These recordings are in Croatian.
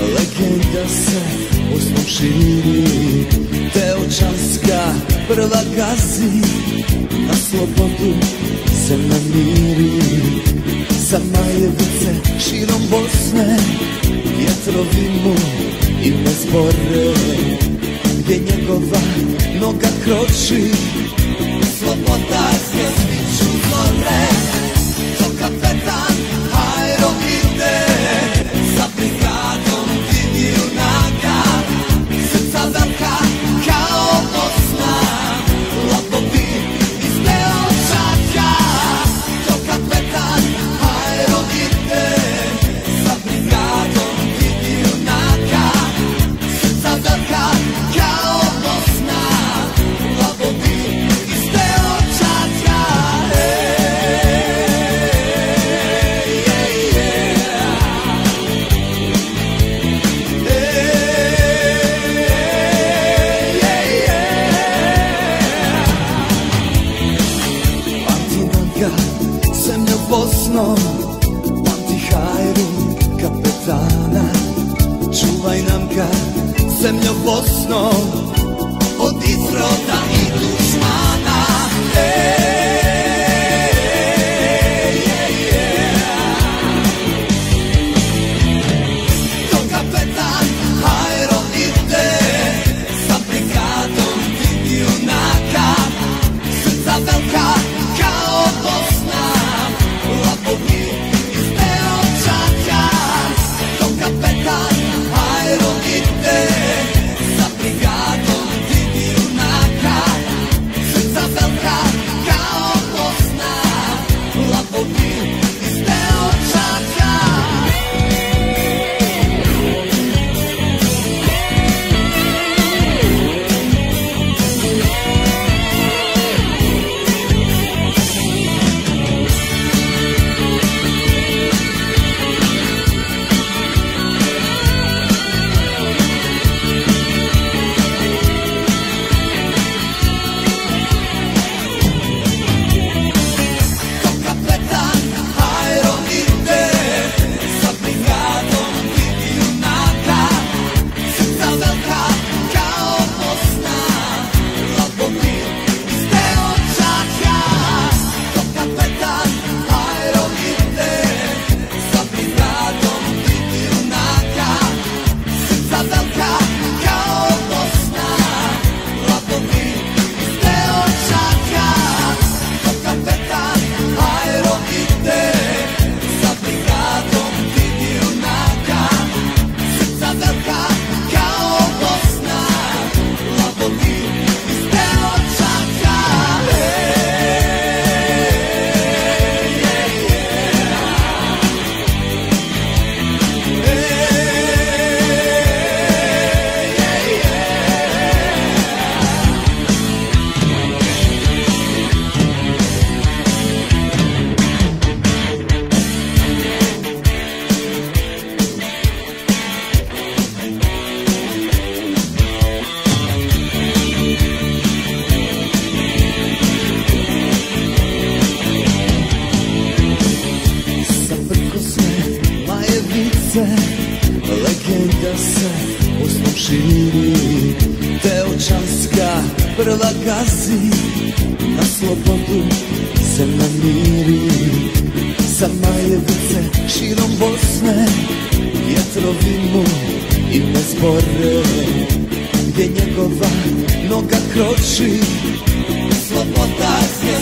legenda se osmom širi Teočanska prva gazi, na slobodu se namiri je Majevi srovimo i ne spore Gdje njegova noga kroči. Slobodarske sviću zore vetrovima i ne zbore Gdje njegova noga kroči, sloboda se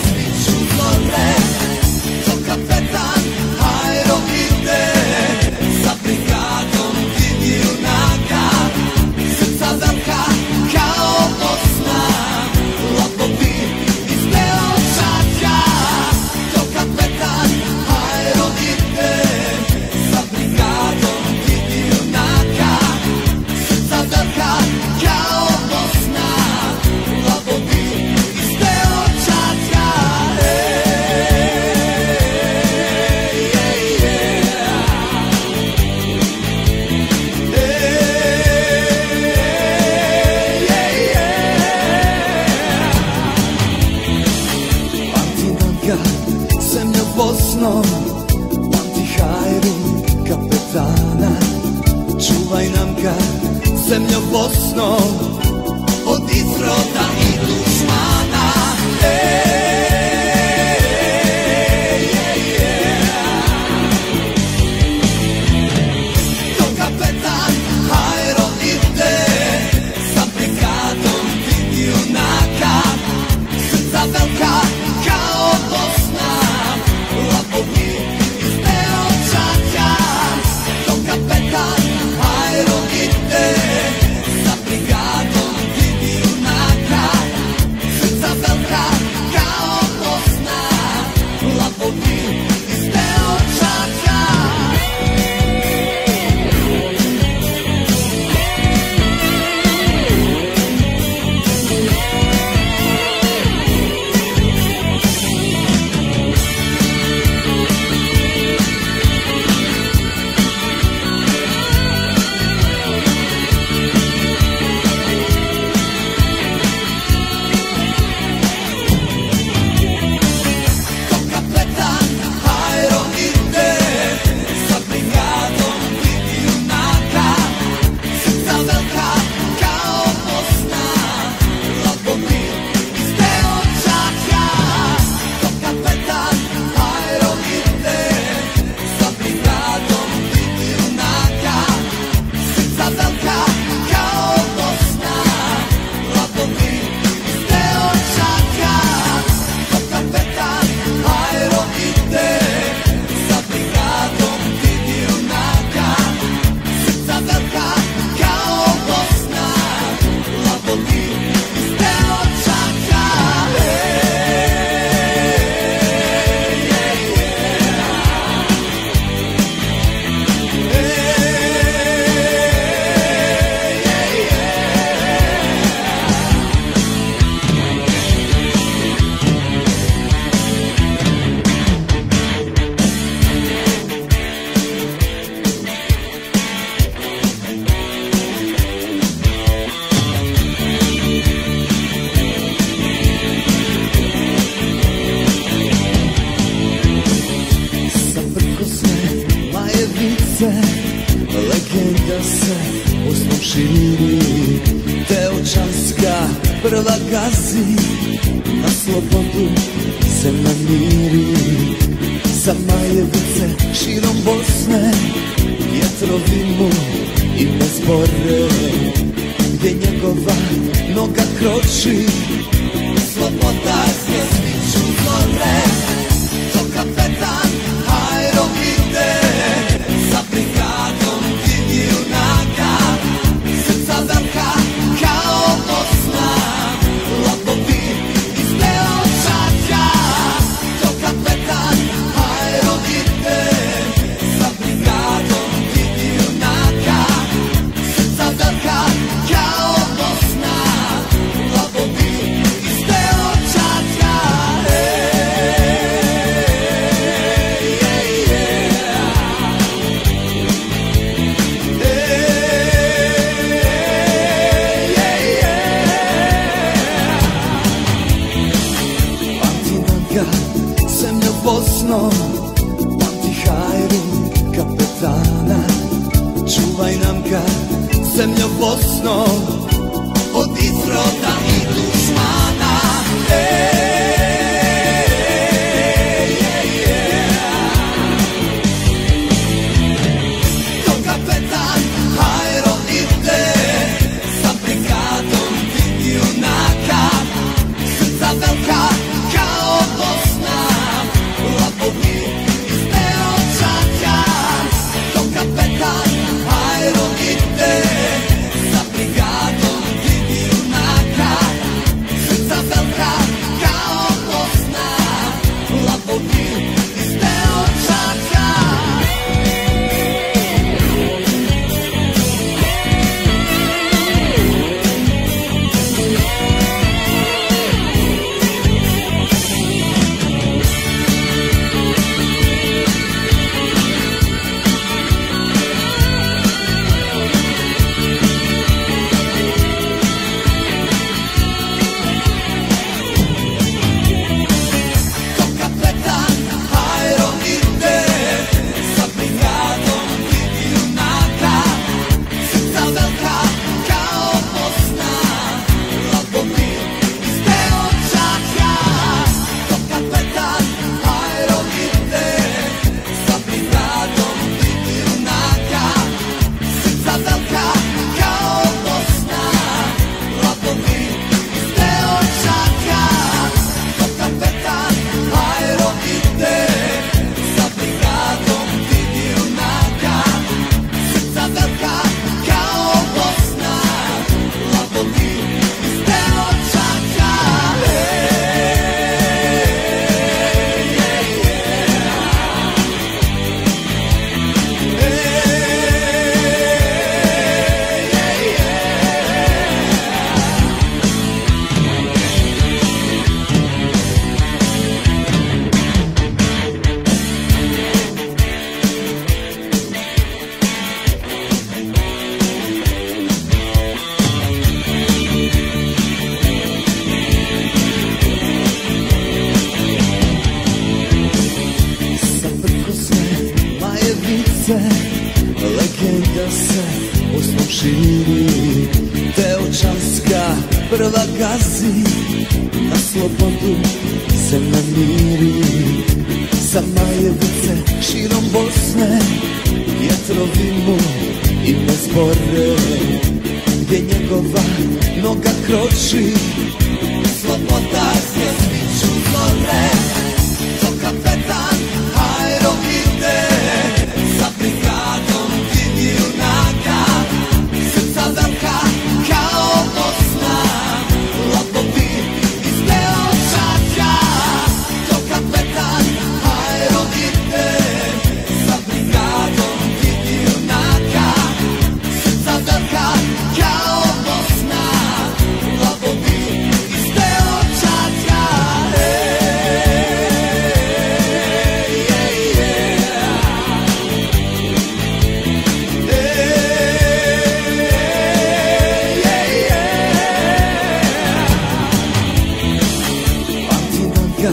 Hrvatska,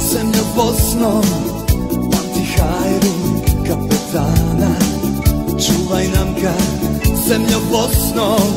zemlja Bosno Pamti hajru kapetana Čuvaj nam ga, zemlja Bosno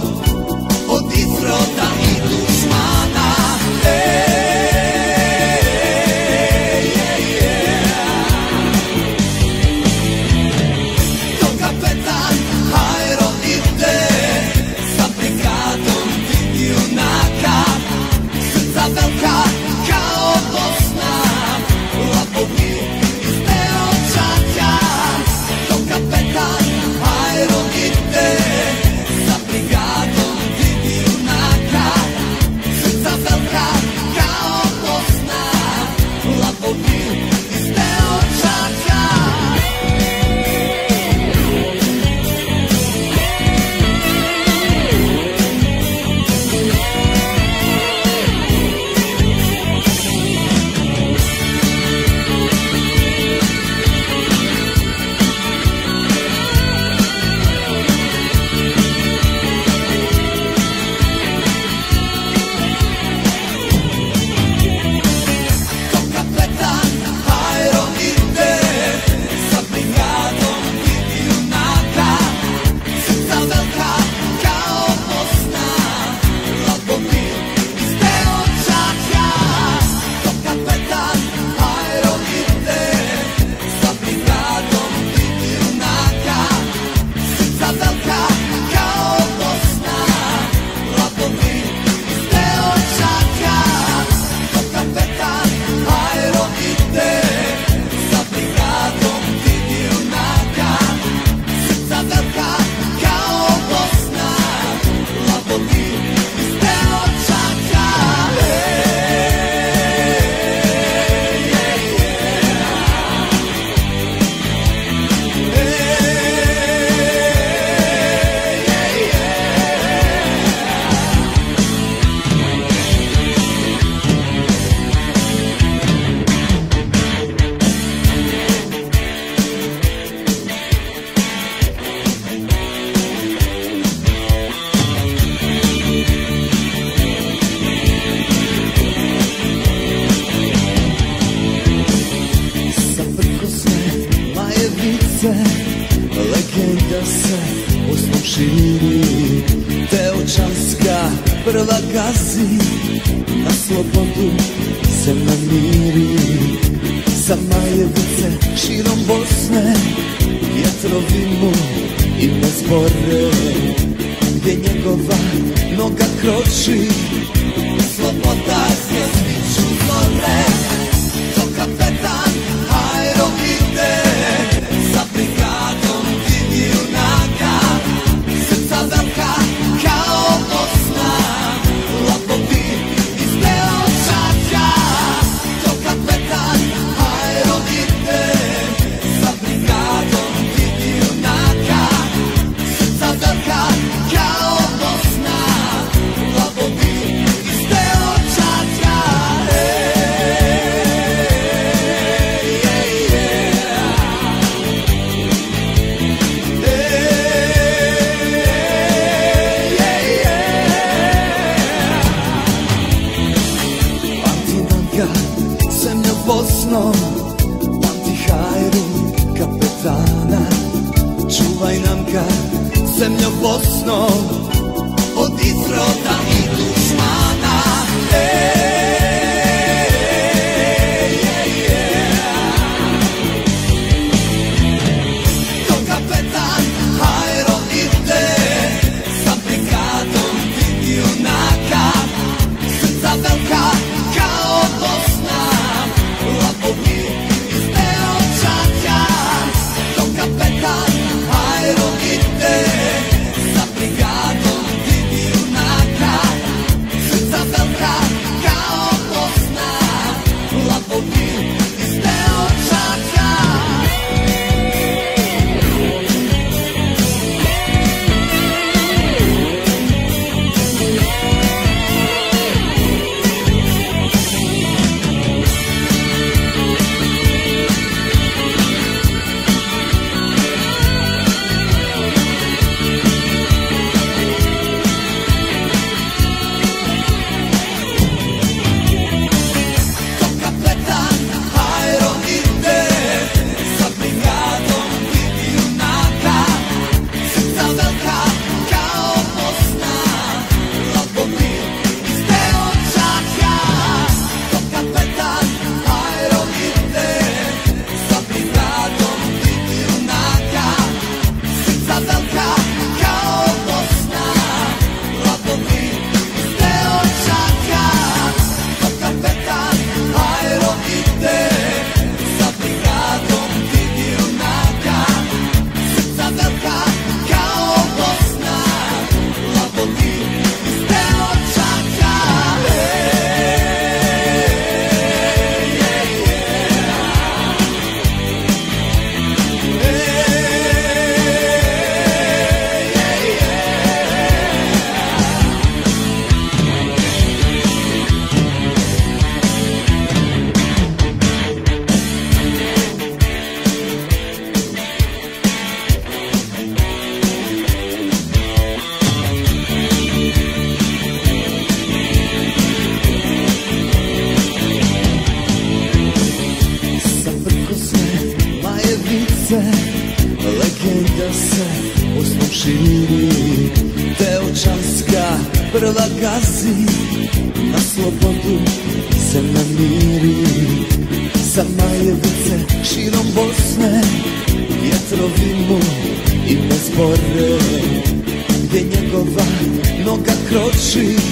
se, legenda se osluširi širi, teočanska prva gazi Na slobodu se namiri Za Majevice širom Bosne vjetrovimu i bezbore Gdje njegova noga kroči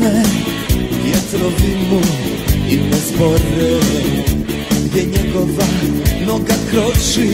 wiosnę Wiatrowimu inne spory. Wieniakowa noga kroczy.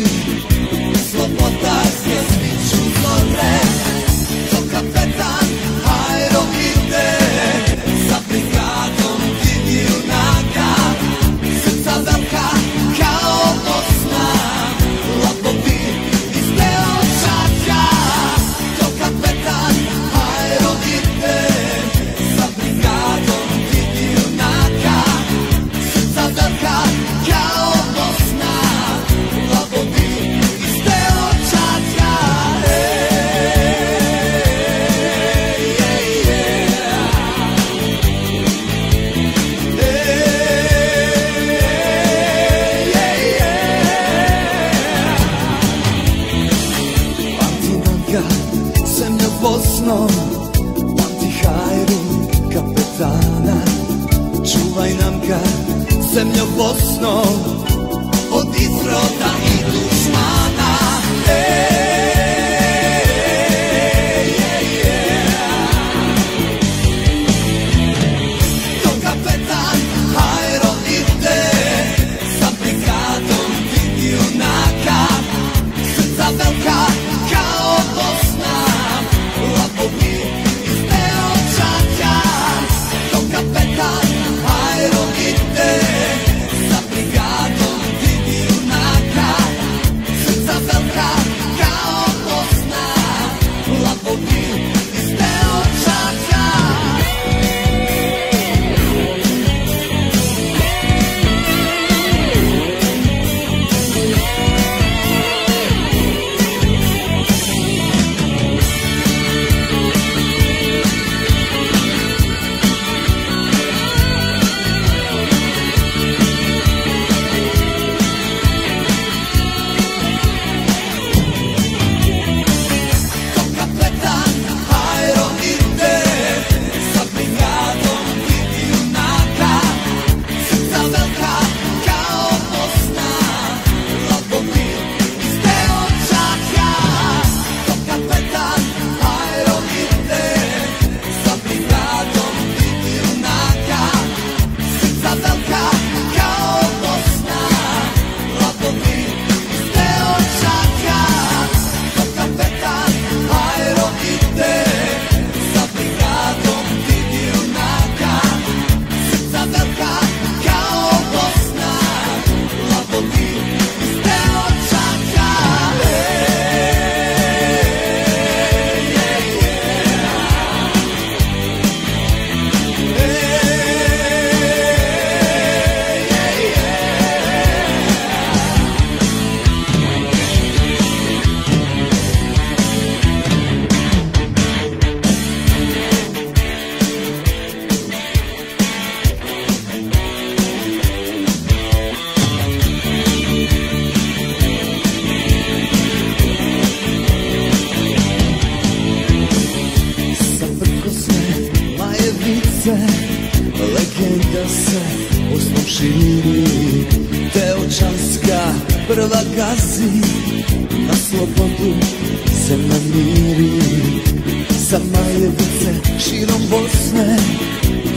pjesme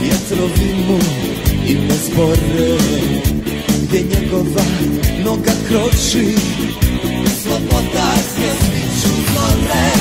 Vjetrovi mu ime zbore Gdje njegova noga kroči. Slobodarske sviću zore.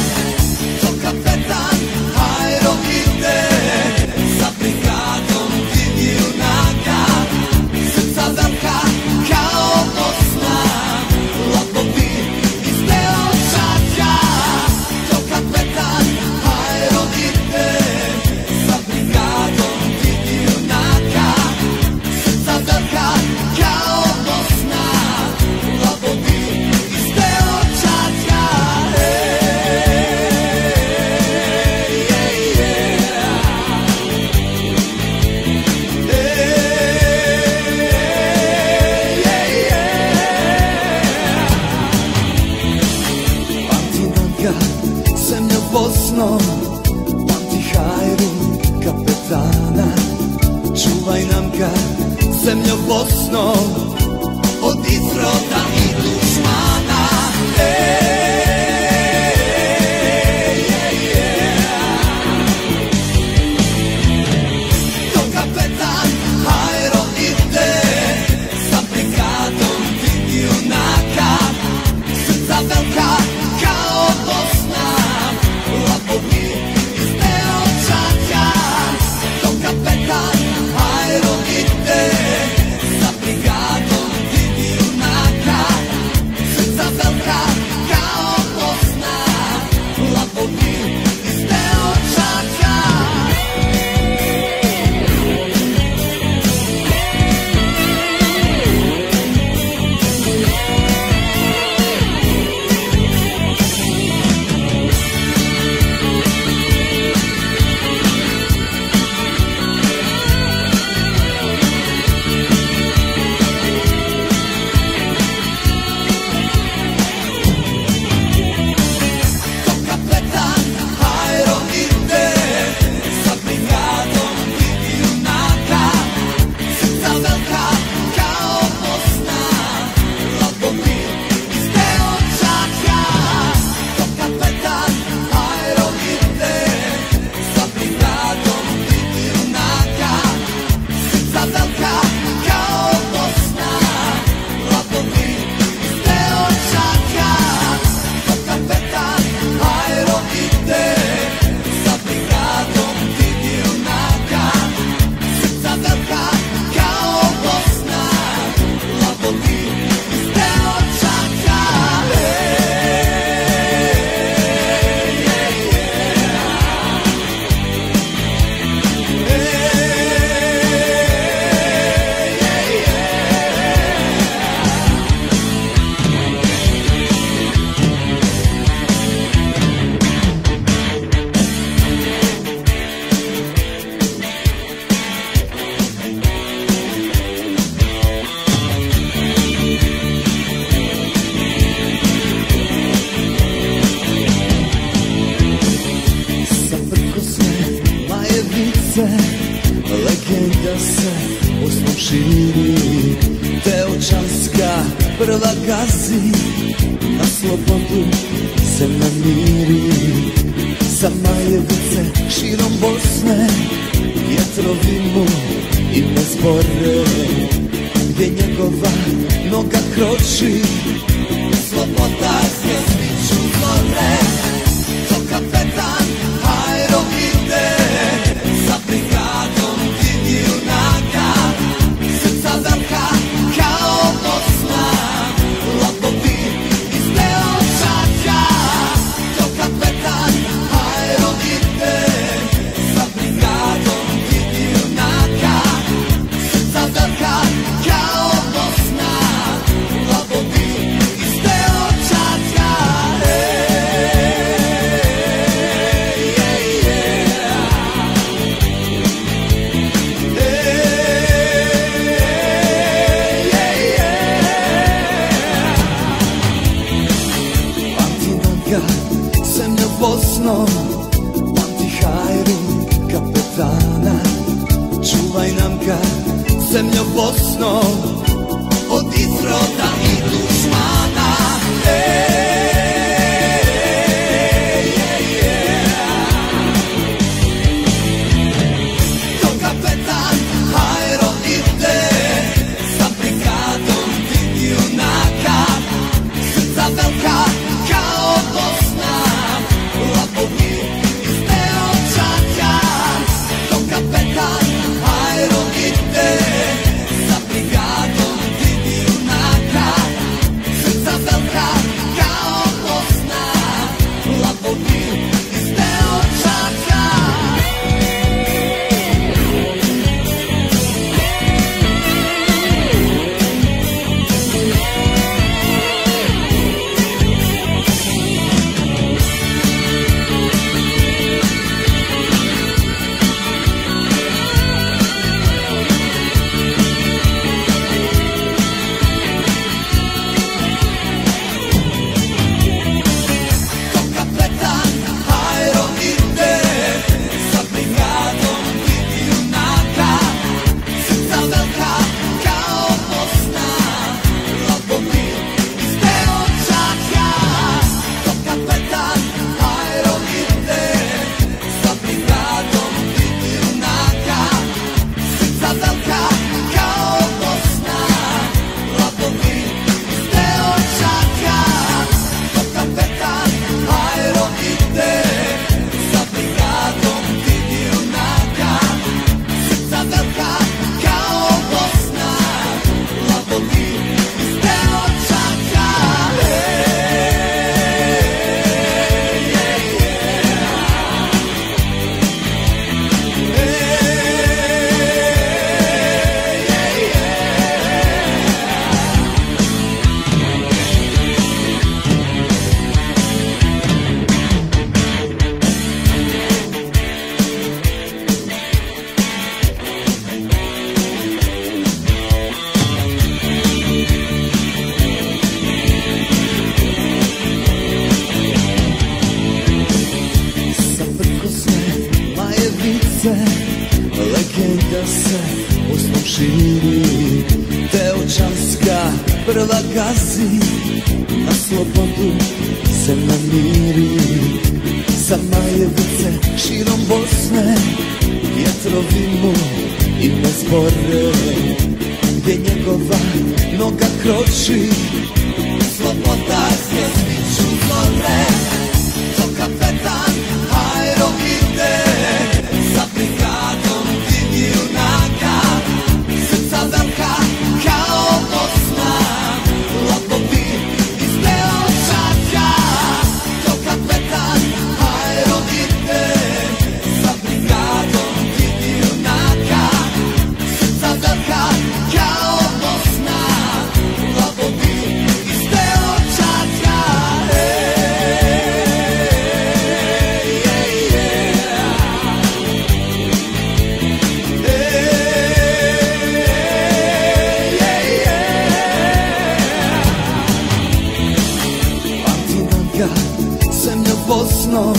Zemlja Bosno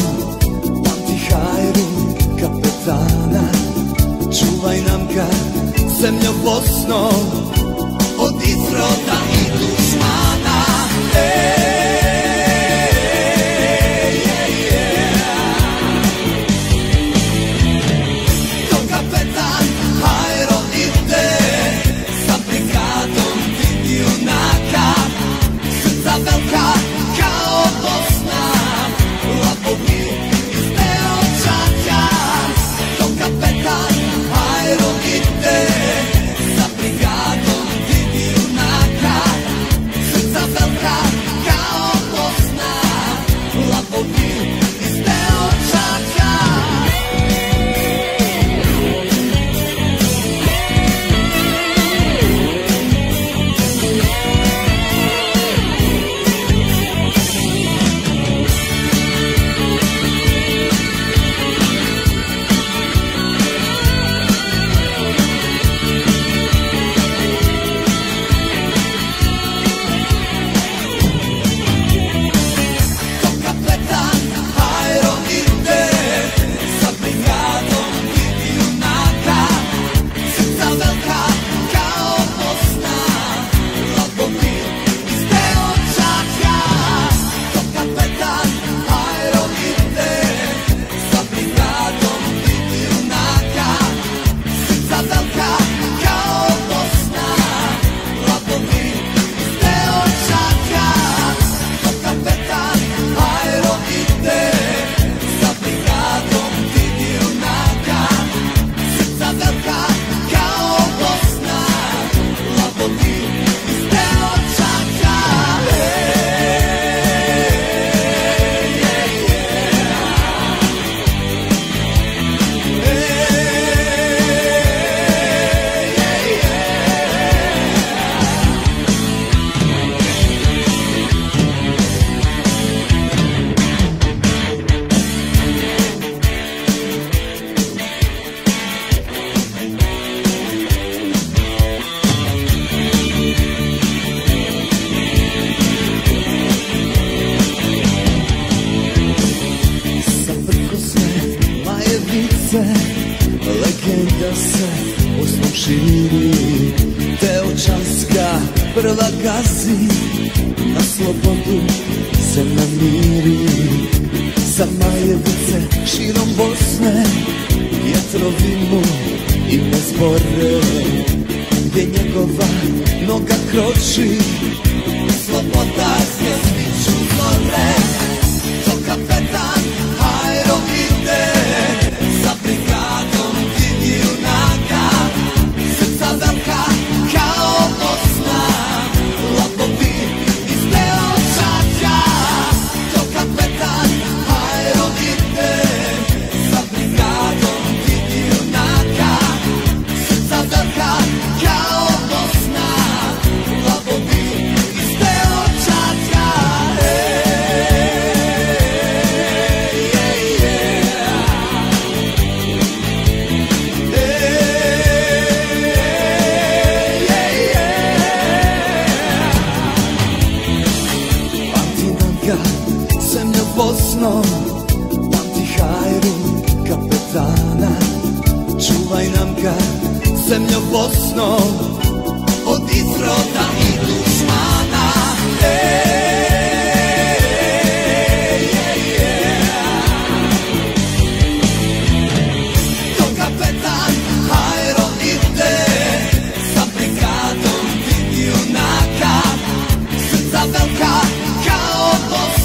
Pamti hajru kapetana. Čuvaj nam ga zemlja Bosno Od izroda love.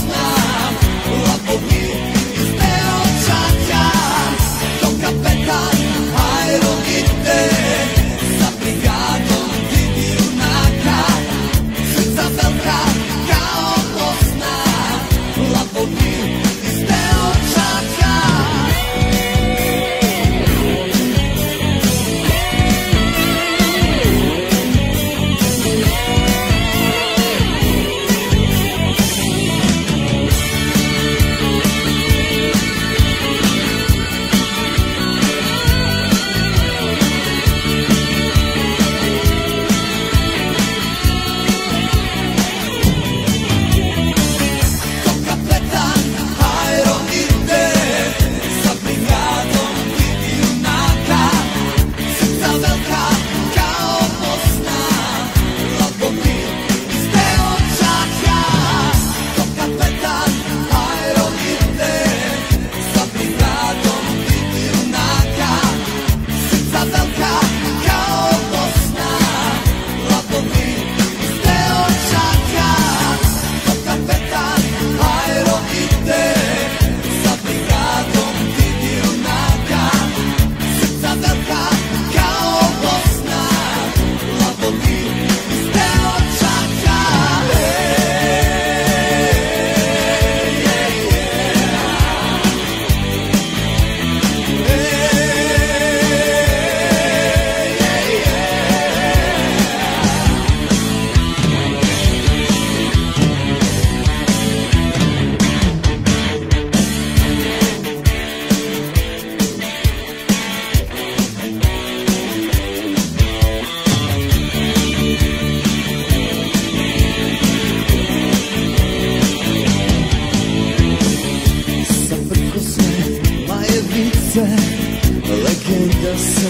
da se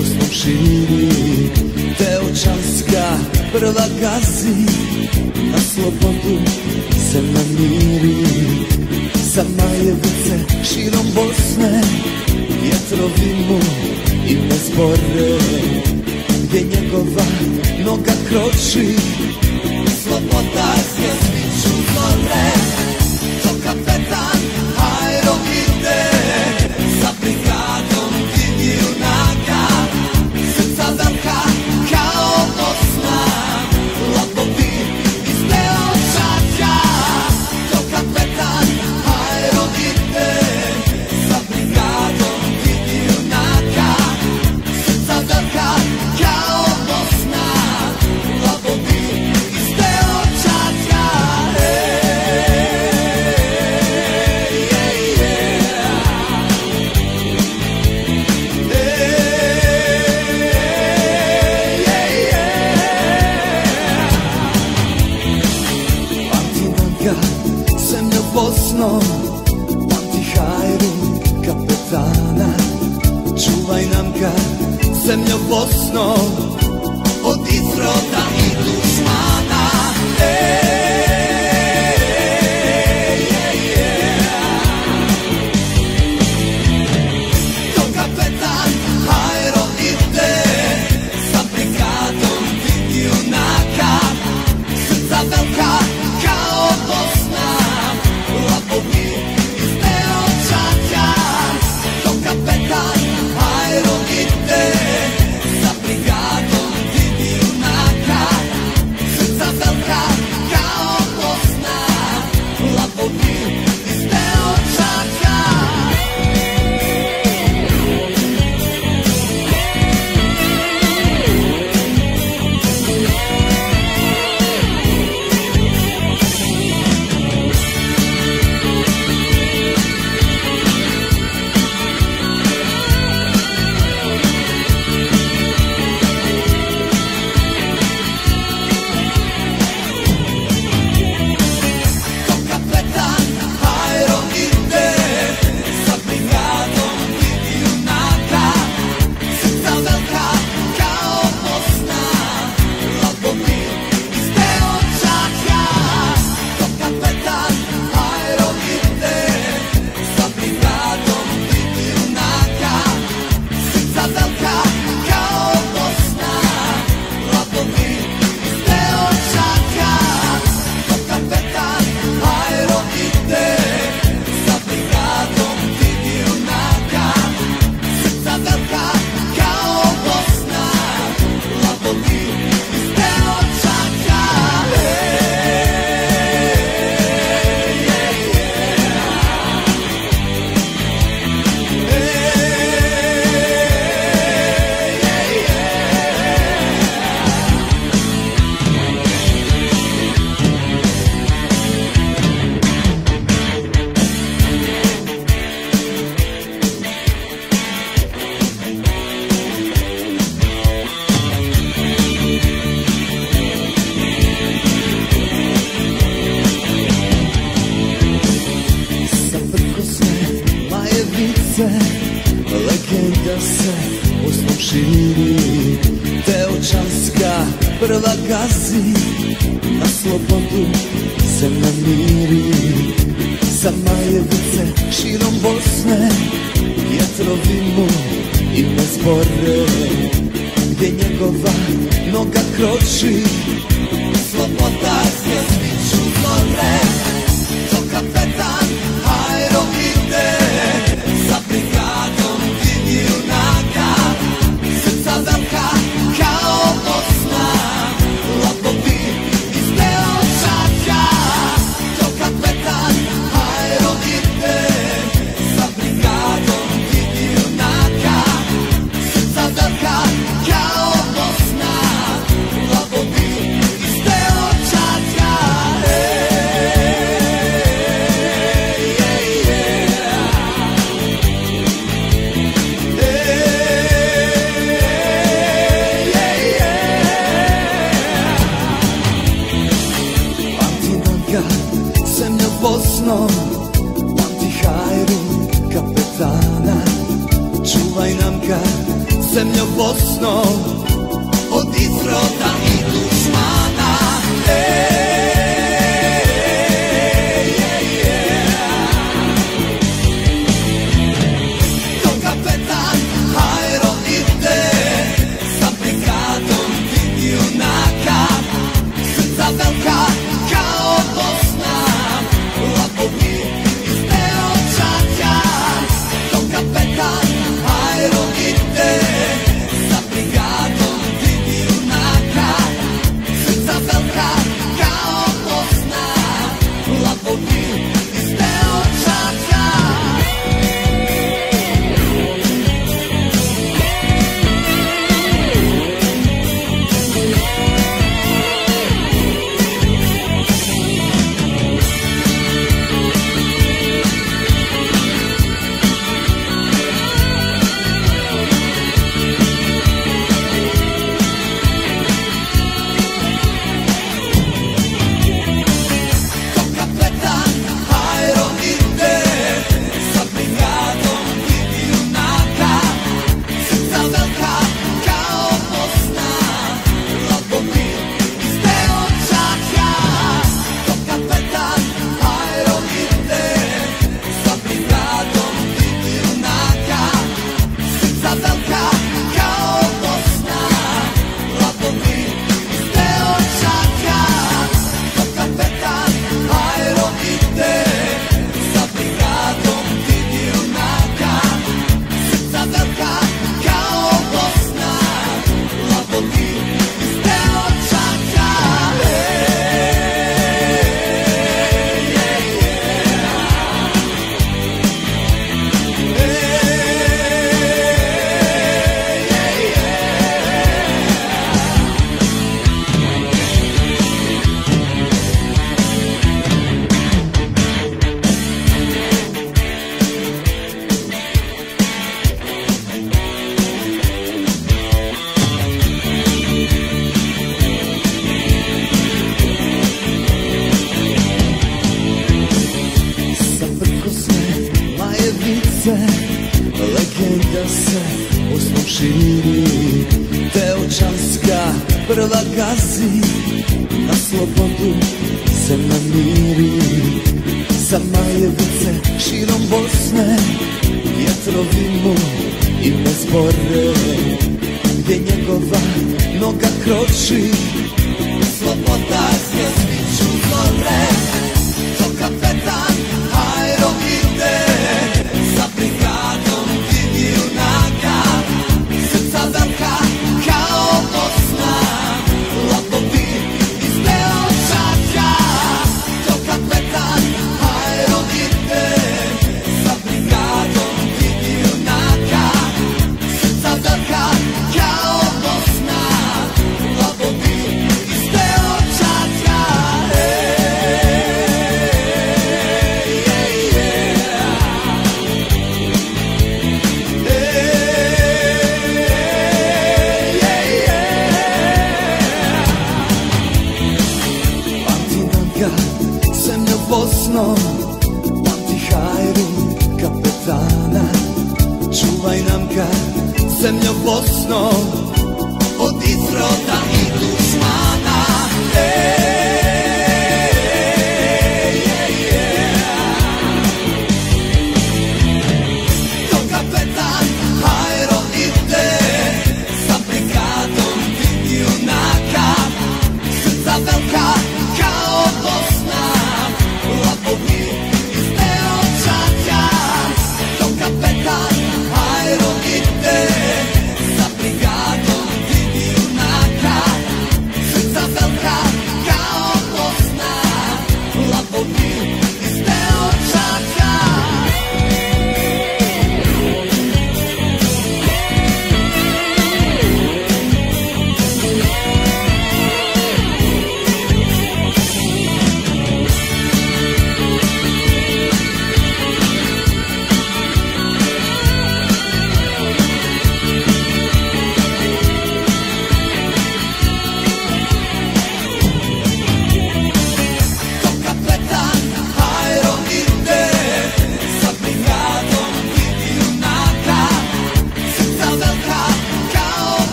usnom Teočanska prva gazi Na slobodu se namiri. Sa Majevice širom Bosne Vjetrovi mu ime zbore Gdje njegova noga kroči Slobodarske sviću gore